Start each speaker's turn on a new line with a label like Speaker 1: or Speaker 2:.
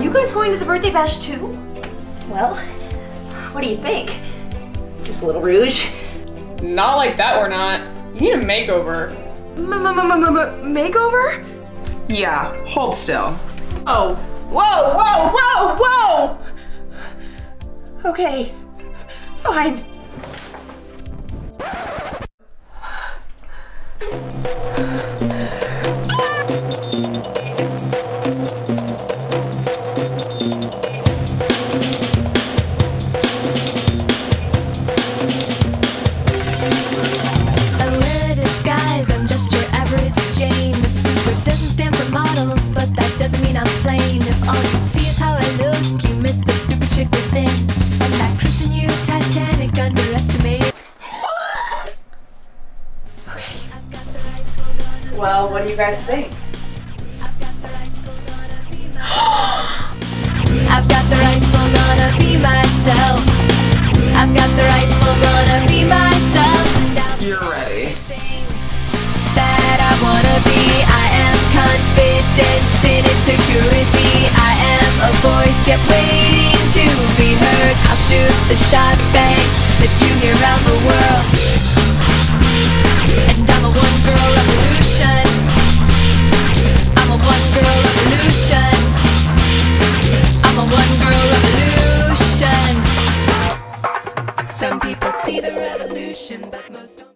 Speaker 1: Are you guys going to the birthday bash too?
Speaker 2: Well, what do you think? Just a little rouge?
Speaker 3: Not like that, we're not. You need a makeover.
Speaker 1: Makeover?
Speaker 4: Yeah, hold still.
Speaker 1: Oh. Whoa, whoa, whoa, whoa! Okay. Fine.
Speaker 2: Well, what do you guys think?
Speaker 5: I've got the rifle, gonna be myself. I've got the rifle, gonna be myself. And I'll be
Speaker 4: You're ready.
Speaker 5: That I wanna be. I am confident in insecurity. I am a voice yet waiting to be heard. I'll shoot the shot bang people see the revolution, but most don't.